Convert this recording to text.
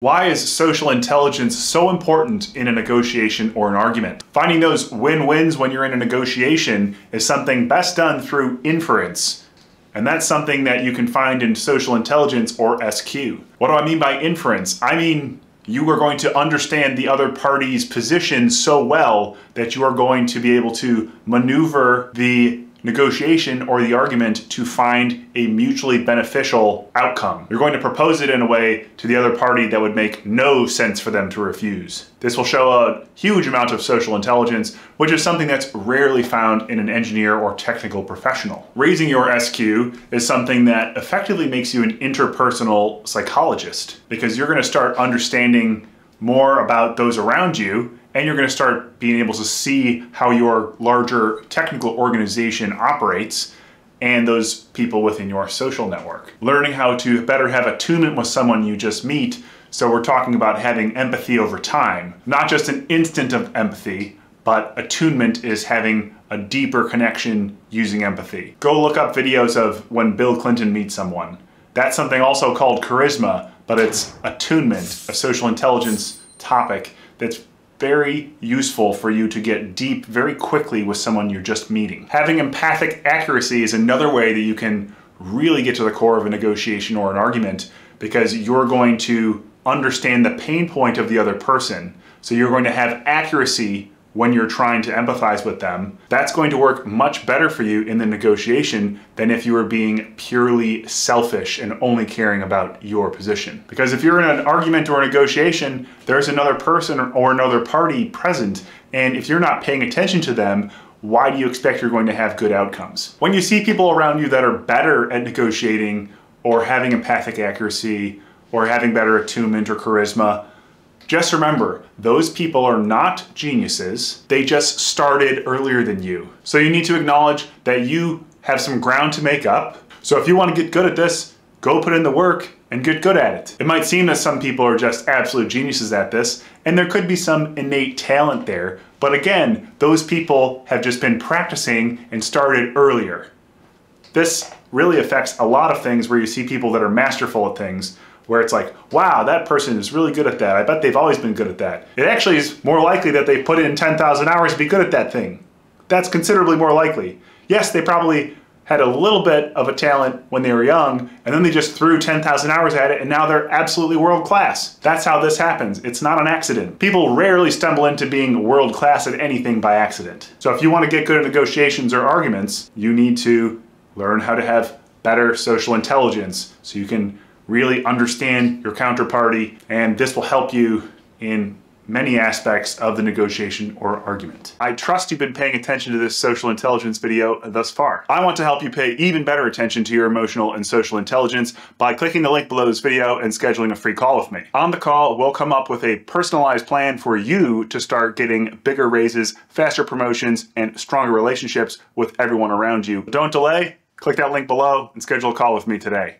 Why is social intelligence so important in a negotiation or an argument? Finding those win-wins when you're in a negotiation is something best done through inference. And that's something that you can find in social intelligence or SQ. What do I mean by inference? I mean you are going to understand the other party's position so well that you are going to be able to maneuver the negotiation or the argument to find a mutually beneficial outcome. You're going to propose it in a way to the other party that would make no sense for them to refuse. This will show a huge amount of social intelligence, which is something that's rarely found in an engineer or technical professional. Raising your SQ is something that effectively makes you an interpersonal psychologist because you're going to start understanding more about those around you and you're going to start being able to see how your larger technical organization operates and those people within your social network. Learning how to better have attunement with someone you just meet. So we're talking about having empathy over time, not just an instant of empathy, but attunement is having a deeper connection using empathy. Go look up videos of when Bill Clinton meets someone. That's something also called charisma, but it's attunement, a social intelligence topic that's very useful for you to get deep very quickly with someone you're just meeting. Having empathic accuracy is another way that you can really get to the core of a negotiation or an argument because you're going to understand the pain point of the other person. So you're going to have accuracy when you're trying to empathize with them, that's going to work much better for you in the negotiation than if you were being purely selfish and only caring about your position. Because if you're in an argument or a negotiation, there's another person or another party present, and if you're not paying attention to them, why do you expect you're going to have good outcomes? When you see people around you that are better at negotiating or having empathic accuracy or having better attunement or charisma, just remember, those people are not geniuses. They just started earlier than you. So you need to acknowledge that you have some ground to make up. So if you want to get good at this, go put in the work and get good at it. It might seem that some people are just absolute geniuses at this, and there could be some innate talent there, but again, those people have just been practicing and started earlier. This really affects a lot of things where you see people that are masterful at things, where it's like, wow, that person is really good at that. I bet they've always been good at that. It actually is more likely that they put in 10,000 hours to be good at that thing. That's considerably more likely. Yes, they probably had a little bit of a talent when they were young, and then they just threw 10,000 hours at it, and now they're absolutely world class. That's how this happens. It's not an accident. People rarely stumble into being world class at anything by accident. So if you want to get good at negotiations or arguments, you need to learn how to have better social intelligence so you can really understand your counterparty, and this will help you in many aspects of the negotiation or argument. I trust you've been paying attention to this social intelligence video thus far. I want to help you pay even better attention to your emotional and social intelligence by clicking the link below this video and scheduling a free call with me. On the call, we'll come up with a personalized plan for you to start getting bigger raises, faster promotions, and stronger relationships with everyone around you. Don't delay, click that link below and schedule a call with me today.